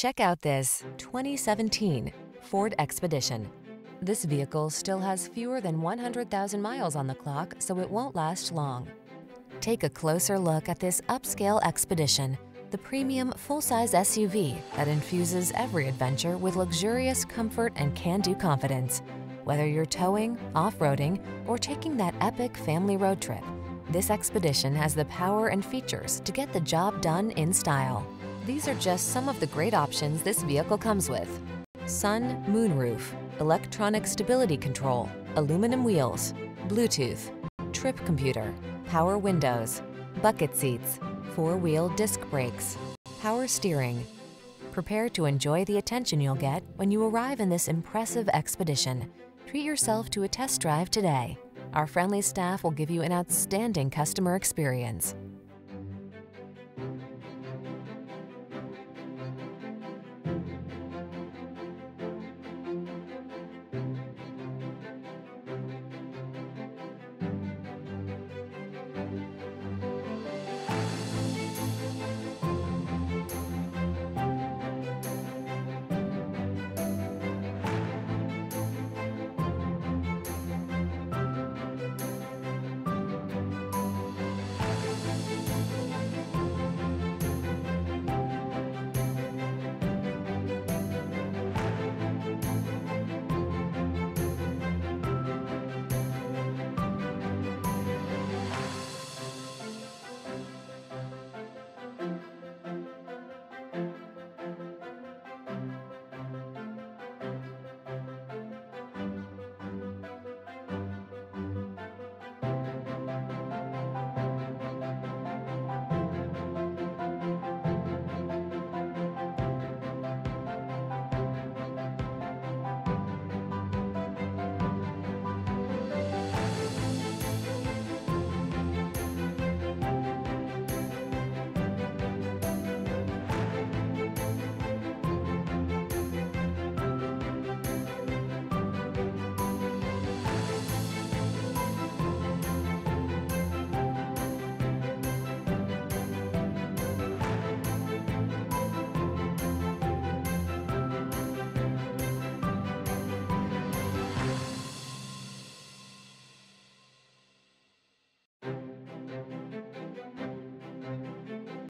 Check out this 2017 Ford Expedition. This vehicle still has fewer than 100,000 miles on the clock, so it won't last long. Take a closer look at this upscale Expedition, the premium full-size SUV that infuses every adventure with luxurious comfort and can-do confidence. Whether you're towing, off-roading, or taking that epic family road trip, this Expedition has the power and features to get the job done in style. These are just some of the great options this vehicle comes with. Sun moonroof, electronic stability control, aluminum wheels, Bluetooth, trip computer, power windows, bucket seats, four-wheel disc brakes, power steering. Prepare to enjoy the attention you'll get when you arrive in this impressive expedition. Treat yourself to a test drive today. Our friendly staff will give you an outstanding customer experience.